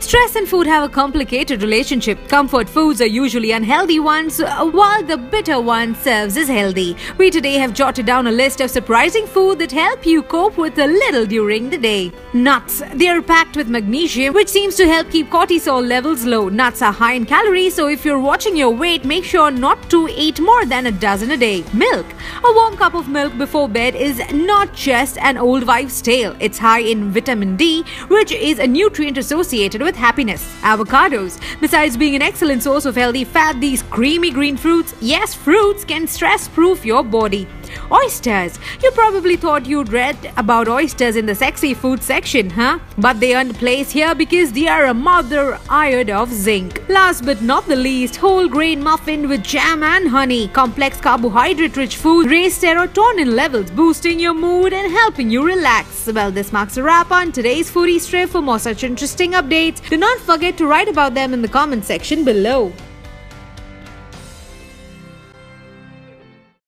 Stress and food have a complicated relationship. Comfort foods are usually unhealthy ones, uh, while the bitter one serves as healthy. We today have jotted down a list of surprising food that help you cope with a little during the day. Nuts. They are packed with magnesium, which seems to help keep cortisol levels low. Nuts are high in calories, so if you're watching your weight, make sure not to eat more than a dozen a day. Milk. A warm cup of milk before bed is not just an old wives' tale. It's high in vitamin D, which is a nutrient associated with happiness. Avocados. Besides being an excellent source of healthy fat, these creamy green fruits, yes, fruits can stress proof your body. Oysters. You probably thought you'd read about oysters in the sexy food section, huh? But they earned place here because they are a mother iron of zinc. Last but not the least, whole grain muffin with jam and honey. Complex carbohydrate rich food raise serotonin levels, boosting your mood and helping you relax. Well, this marks a wrap on today's foodie strip. For more such interesting updates, do not forget to write about them in the comment section below.